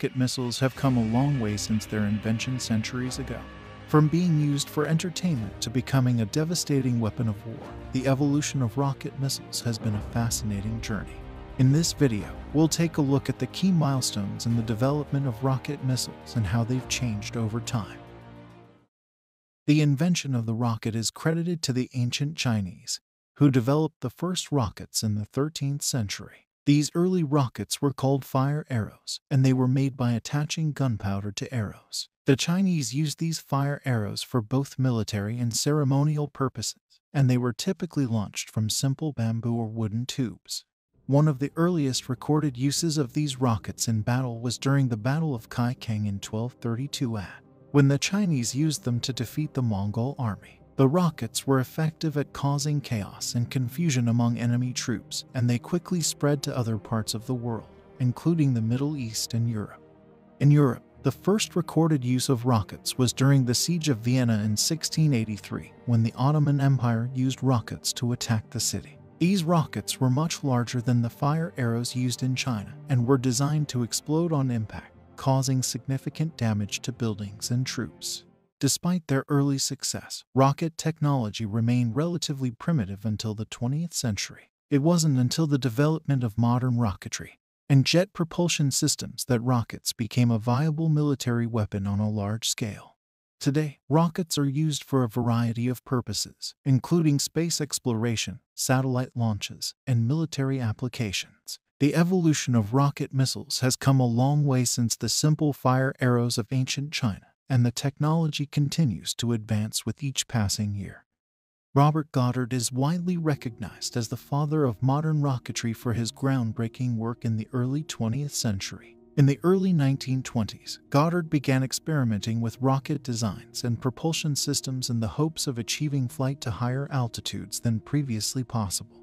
rocket missiles have come a long way since their invention centuries ago. From being used for entertainment to becoming a devastating weapon of war, the evolution of rocket missiles has been a fascinating journey. In this video, we'll take a look at the key milestones in the development of rocket missiles and how they've changed over time. The invention of the rocket is credited to the ancient Chinese, who developed the first rockets in the 13th century. These early rockets were called fire arrows, and they were made by attaching gunpowder to arrows. The Chinese used these fire arrows for both military and ceremonial purposes, and they were typically launched from simple bamboo or wooden tubes. One of the earliest recorded uses of these rockets in battle was during the Battle of Kai Kang in 1232 AD, when the Chinese used them to defeat the Mongol army. The rockets were effective at causing chaos and confusion among enemy troops, and they quickly spread to other parts of the world, including the Middle East and Europe. In Europe, the first recorded use of rockets was during the Siege of Vienna in 1683, when the Ottoman Empire used rockets to attack the city. These rockets were much larger than the fire arrows used in China and were designed to explode on impact, causing significant damage to buildings and troops. Despite their early success, rocket technology remained relatively primitive until the 20th century. It wasn't until the development of modern rocketry and jet propulsion systems that rockets became a viable military weapon on a large scale. Today, rockets are used for a variety of purposes, including space exploration, satellite launches, and military applications. The evolution of rocket missiles has come a long way since the simple fire arrows of ancient China and the technology continues to advance with each passing year. Robert Goddard is widely recognized as the father of modern rocketry for his groundbreaking work in the early 20th century. In the early 1920s, Goddard began experimenting with rocket designs and propulsion systems in the hopes of achieving flight to higher altitudes than previously possible.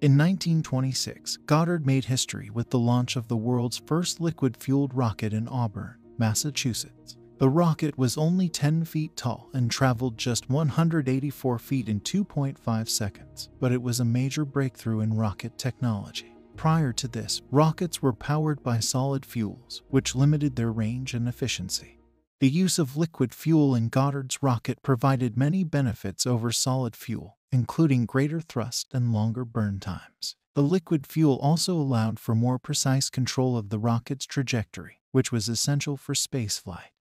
In 1926, Goddard made history with the launch of the world's first liquid fueled rocket in Auburn, Massachusetts. The rocket was only 10 feet tall and traveled just 184 feet in 2.5 seconds, but it was a major breakthrough in rocket technology. Prior to this, rockets were powered by solid fuels, which limited their range and efficiency. The use of liquid fuel in Goddard's rocket provided many benefits over solid fuel, including greater thrust and longer burn times. The liquid fuel also allowed for more precise control of the rocket's trajectory, which was essential for spaceflight.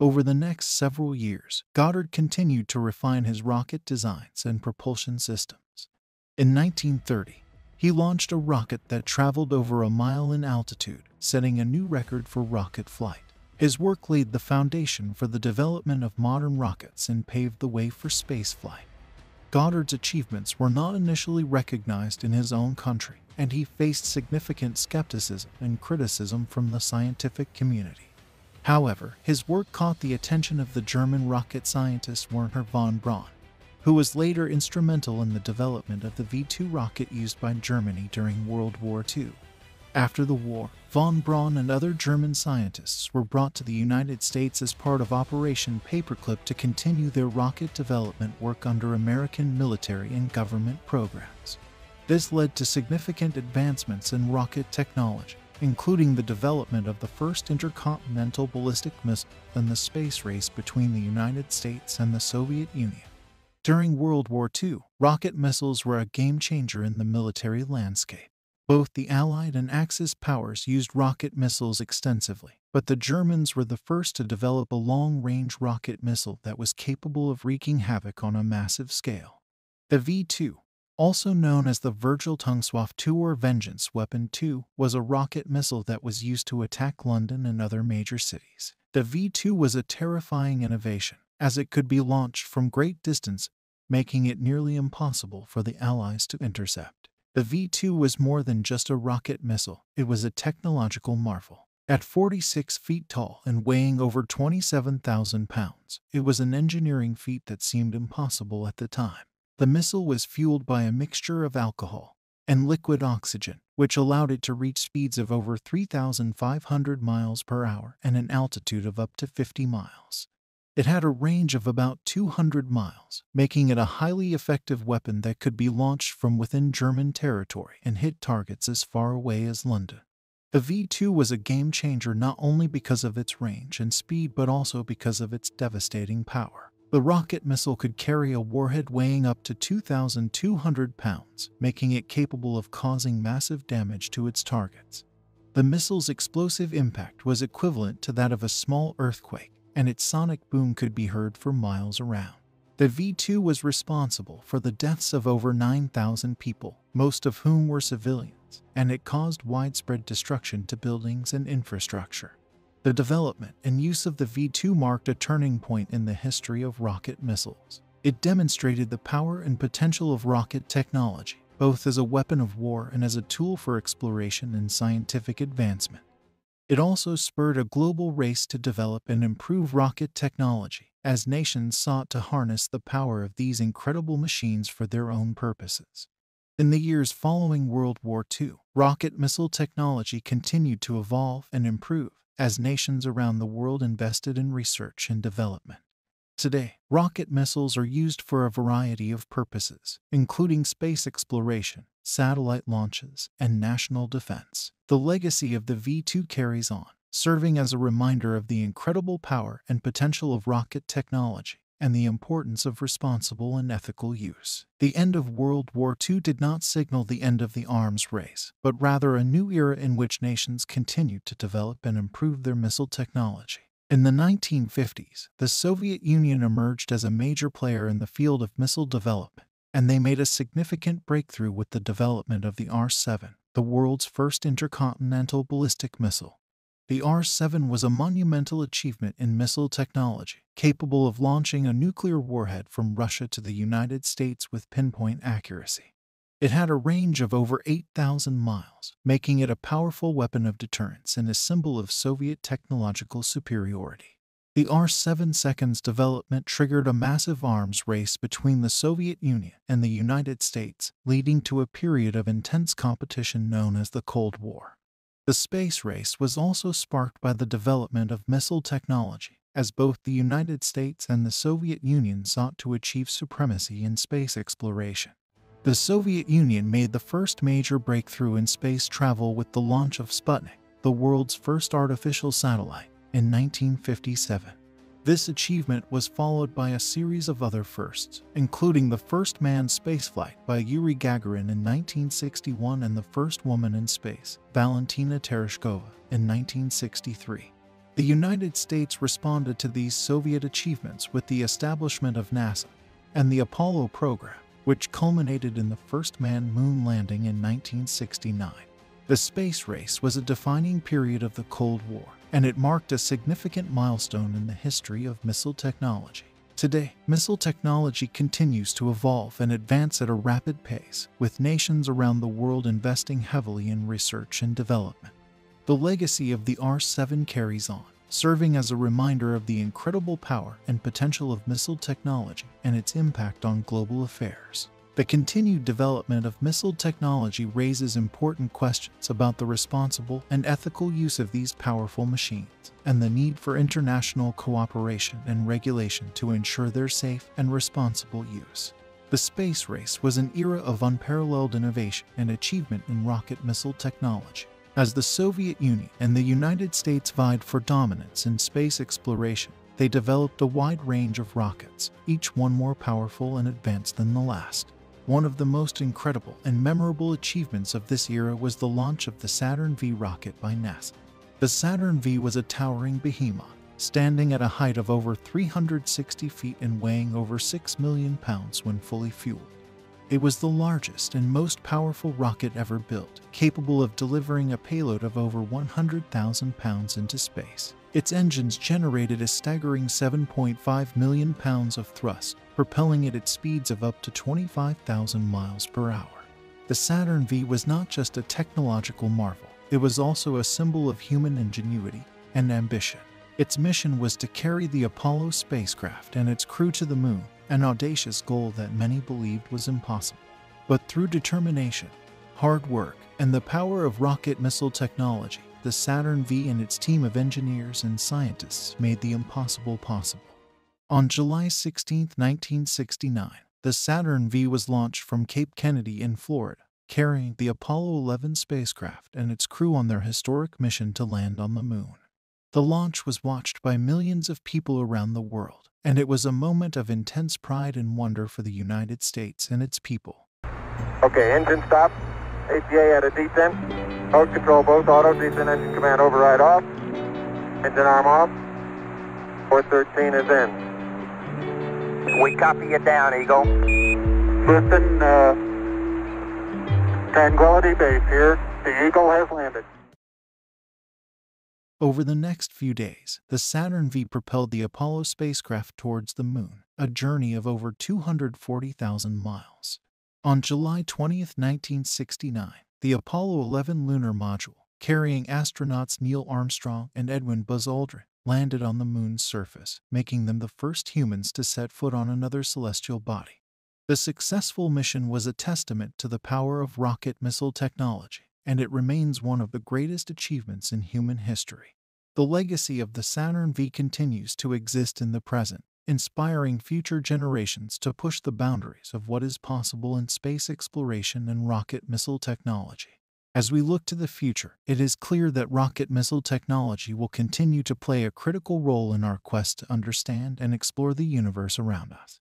Over the next several years, Goddard continued to refine his rocket designs and propulsion systems. In 1930, he launched a rocket that traveled over a mile in altitude, setting a new record for rocket flight. His work laid the foundation for the development of modern rockets and paved the way for spaceflight. Goddard's achievements were not initially recognized in his own country, and he faced significant skepticism and criticism from the scientific community. However, his work caught the attention of the German rocket scientist Wernher von Braun, who was later instrumental in the development of the V 2 rocket used by Germany during World War II. After the war, von Braun and other German scientists were brought to the United States as part of Operation Paperclip to continue their rocket development work under American military and government programs. This led to significant advancements in rocket technology including the development of the first intercontinental ballistic missile and the space race between the United States and the Soviet Union. During World War II, rocket missiles were a game changer in the military landscape. Both the Allied and Axis powers used rocket missiles extensively, but the Germans were the first to develop a long range rocket missile that was capable of wreaking havoc on a massive scale. The V 2, also known as the Vergeltungswaffe 2 or Vengeance Weapon 2, was a rocket missile that was used to attack London and other major cities. The V 2 was a terrifying innovation, as it could be launched from great distance, making it nearly impossible for the Allies to intercept. The V 2 was more than just a rocket missile, it was a technological marvel. At 46 feet tall and weighing over 27,000 pounds, it was an engineering feat that seemed impossible at the time. The missile was fueled by a mixture of alcohol and liquid oxygen, which allowed it to reach speeds of over 3,500 miles per hour and an altitude of up to 50 miles. It had a range of about 200 miles, making it a highly effective weapon that could be launched from within German territory and hit targets as far away as London. The V 2 was a game changer not only because of its range and speed but also because of its devastating power. The rocket missile could carry a warhead weighing up to 2,200 pounds, making it capable of causing massive damage to its targets. The missile's explosive impact was equivalent to that of a small earthquake, and its sonic boom could be heard for miles around. The V 2 was responsible for the deaths of over 9,000 people, most of whom were civilians, and it caused widespread destruction to buildings and infrastructure. The development and use of the V 2 marked a turning point in the history of rocket missiles. It demonstrated the power and potential of rocket technology, both as a weapon of war and as a tool for exploration and scientific advancement. It also spurred a global race to develop and improve rocket technology, as nations sought to harness the power of these incredible machines for their own purposes. In the years following World War II, rocket missile technology continued to evolve and improve, as nations around the world invested in research and development. Today, rocket missiles are used for a variety of purposes, including space exploration, satellite launches, and national defense. The legacy of the V 2 carries on, serving as a reminder of the incredible power and potential of rocket technology and the importance of responsible and ethical use. The end of World War II did not signal the end of the arms race, but rather a new era in which nations continued to develop and improve their missile technology. In the 1950s, the Soviet Union emerged as a major player in the field of missile development, and they made a significant breakthrough with the development of the R 7, the world's first intercontinental ballistic missile. The R 7 was a monumental achievement in missile technology, capable of launching a nuclear warhead from Russia to the United States with pinpoint accuracy. It had a range of over 8,000 miles, making it a powerful weapon of deterrence and a symbol of Soviet technological superiority. The R 7 seconds development triggered a massive arms race between the Soviet Union and the United States, leading to a period of intense competition known as the Cold War. The space race was also sparked by the development of missile technology, as both the United States and the Soviet Union sought to achieve supremacy in space exploration. The Soviet Union made the first major breakthrough in space travel with the launch of Sputnik, the world's first artificial satellite, in 1957. This achievement was followed by a series of other firsts, including the first manned spaceflight by Yuri Gagarin in 1961 and the first woman in space, Valentina Tereshkova, in 1963. The United States responded to these Soviet achievements with the establishment of NASA and the Apollo program, which culminated in the first manned moon landing in 1969. The space race was a defining period of the Cold War, and it marked a significant milestone in the history of missile technology. Today, missile technology continues to evolve and advance at a rapid pace, with nations around the world investing heavily in research and development. The legacy of the R 7 carries on, serving as a reminder of the incredible power and potential of missile technology and its impact on global affairs. The continued development of missile technology raises important questions about the responsible and ethical use of these powerful machines and the need for international cooperation and regulation to ensure their safe and responsible use. The space race was an era of unparalleled innovation and achievement in rocket missile technology. As the Soviet Union and the United States vied for dominance in space exploration, they developed a wide range of rockets, each one more powerful and advanced than the last. One of the most incredible and memorable achievements of this era was the launch of the Saturn V rocket by NASA. The Saturn V was a towering behemoth, standing at a height of over 360 feet and weighing over 6 million pounds when fully fueled. It was the largest and most powerful rocket ever built, capable of delivering a payload of over 100,000 pounds into space. Its engines generated a staggering 7.5 million pounds of thrust, propelling it at speeds of up to 25,000 miles per hour. The Saturn V was not just a technological marvel, it was also a symbol of human ingenuity and ambition. Its mission was to carry the Apollo spacecraft and its crew to the moon, an audacious goal that many believed was impossible. But through determination, hard work, and the power of rocket missile technology, the Saturn V and its team of engineers and scientists made the impossible possible. On July 16, 1969, the Saturn V was launched from Cape Kennedy in Florida, carrying the Apollo 11 spacecraft and its crew on their historic mission to land on the moon. The launch was watched by millions of people around the world, and it was a moment of intense pride and wonder for the United States and its people. Okay, engine stop. ACA at a detent. Mode control both auto descent engine command override off. Engine arm off. 413 is in. We copy you down, Eagle. Listen, uh, Tranquility Base here. The Eagle has landed. Over the next few days, the Saturn V propelled the Apollo spacecraft towards the moon, a journey of over 240,000 miles. On July 20, 1969, the Apollo 11 lunar module, carrying astronauts Neil Armstrong and Edwin Buzz Aldrin, landed on the moon's surface, making them the first humans to set foot on another celestial body. The successful mission was a testament to the power of rocket missile technology, and it remains one of the greatest achievements in human history. The legacy of the Saturn V continues to exist in the present, inspiring future generations to push the boundaries of what is possible in space exploration and rocket missile technology. As we look to the future, it is clear that rocket missile technology will continue to play a critical role in our quest to understand and explore the universe around us.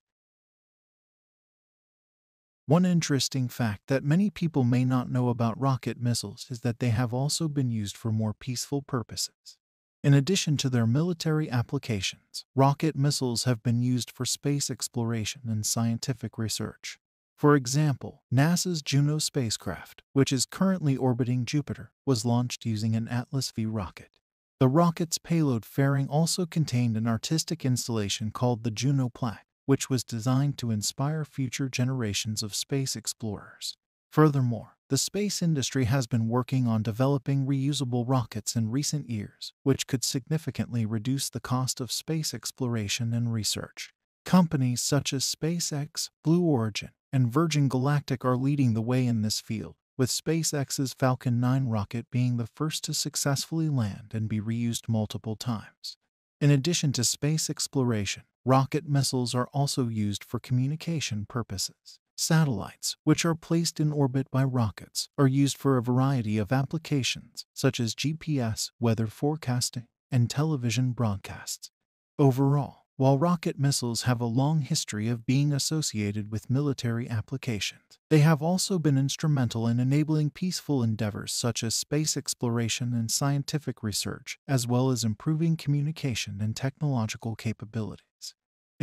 One interesting fact that many people may not know about rocket missiles is that they have also been used for more peaceful purposes. In addition to their military applications, rocket missiles have been used for space exploration and scientific research. For example, NASA's Juno spacecraft, which is currently orbiting Jupiter, was launched using an Atlas V rocket. The rocket's payload fairing also contained an artistic installation called the Juno plaque, which was designed to inspire future generations of space explorers. Furthermore, the space industry has been working on developing reusable rockets in recent years, which could significantly reduce the cost of space exploration and research. Companies such as SpaceX, Blue Origin, and Virgin Galactic are leading the way in this field, with SpaceX's Falcon 9 rocket being the first to successfully land and be reused multiple times. In addition to space exploration, rocket missiles are also used for communication purposes. Satellites, which are placed in orbit by rockets, are used for a variety of applications, such as GPS, weather forecasting, and television broadcasts. Overall, while rocket missiles have a long history of being associated with military applications, they have also been instrumental in enabling peaceful endeavors such as space exploration and scientific research, as well as improving communication and technological capabilities.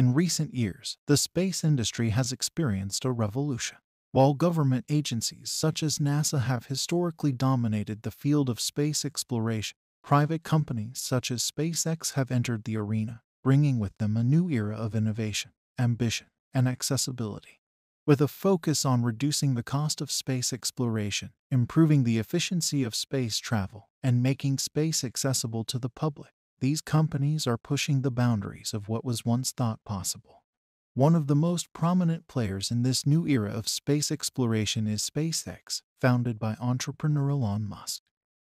In recent years, the space industry has experienced a revolution. While government agencies such as NASA have historically dominated the field of space exploration, private companies such as SpaceX have entered the arena, bringing with them a new era of innovation, ambition, and accessibility. With a focus on reducing the cost of space exploration, improving the efficiency of space travel, and making space accessible to the public, these companies are pushing the boundaries of what was once thought possible. One of the most prominent players in this new era of space exploration is SpaceX, founded by entrepreneur Elon Musk.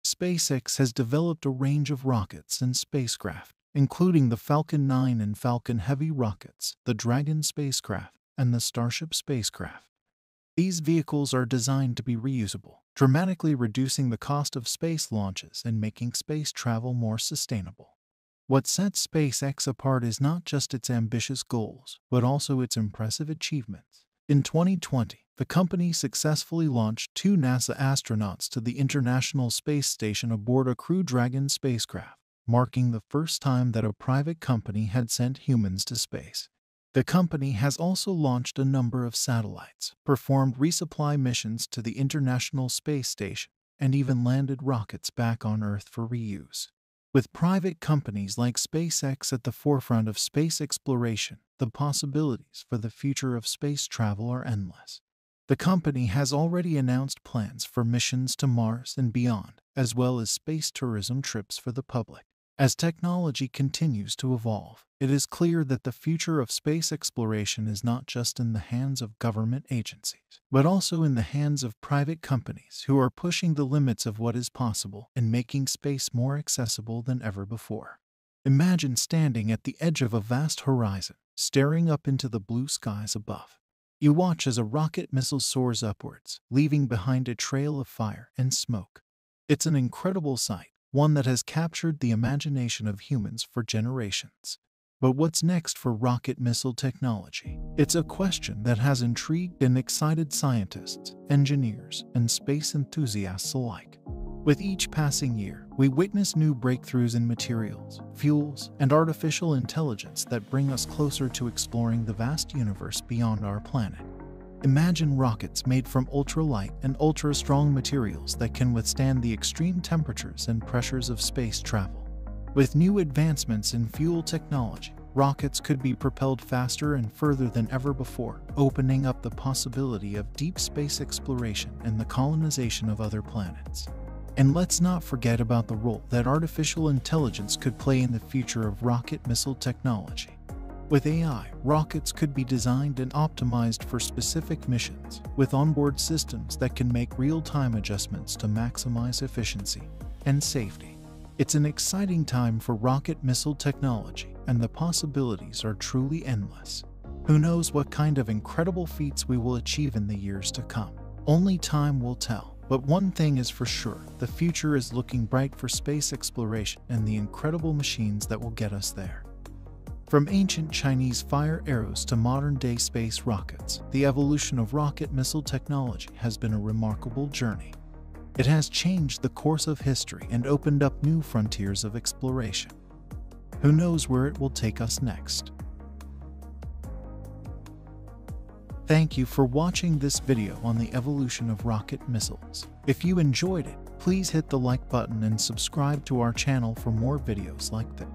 SpaceX has developed a range of rockets and spacecraft including the Falcon 9 and Falcon Heavy rockets, the Dragon spacecraft, and the Starship spacecraft. These vehicles are designed to be reusable, dramatically reducing the cost of space launches and making space travel more sustainable. What sets SpaceX apart is not just its ambitious goals, but also its impressive achievements. In 2020, the company successfully launched two NASA astronauts to the International Space Station aboard a Crew Dragon spacecraft marking the first time that a private company had sent humans to space. The company has also launched a number of satellites, performed resupply missions to the International Space Station, and even landed rockets back on Earth for reuse. With private companies like SpaceX at the forefront of space exploration, the possibilities for the future of space travel are endless. The company has already announced plans for missions to Mars and beyond, as well as space tourism trips for the public. As technology continues to evolve, it is clear that the future of space exploration is not just in the hands of government agencies, but also in the hands of private companies who are pushing the limits of what is possible and making space more accessible than ever before. Imagine standing at the edge of a vast horizon, staring up into the blue skies above. You watch as a rocket missile soars upwards, leaving behind a trail of fire and smoke. It's an incredible sight, one that has captured the imagination of humans for generations. But what's next for rocket missile technology? It's a question that has intrigued and excited scientists, engineers, and space enthusiasts alike. With each passing year, we witness new breakthroughs in materials, fuels, and artificial intelligence that bring us closer to exploring the vast universe beyond our planet. Imagine rockets made from ultralight and ultra-strong materials that can withstand the extreme temperatures and pressures of space travel. With new advancements in fuel technology, rockets could be propelled faster and further than ever before, opening up the possibility of deep space exploration and the colonization of other planets. And let's not forget about the role that artificial intelligence could play in the future of rocket missile technology. With AI, rockets could be designed and optimized for specific missions, with onboard systems that can make real-time adjustments to maximize efficiency and safety. It's an exciting time for rocket missile technology, and the possibilities are truly endless. Who knows what kind of incredible feats we will achieve in the years to come? Only time will tell. But one thing is for sure the future is looking bright for space exploration and the incredible machines that will get us there. From ancient Chinese fire arrows to modern day space rockets, the evolution of rocket missile technology has been a remarkable journey. It has changed the course of history and opened up new frontiers of exploration. Who knows where it will take us next? Thank you for watching this video on the evolution of rocket missiles. If you enjoyed it, please hit the like button and subscribe to our channel for more videos like this.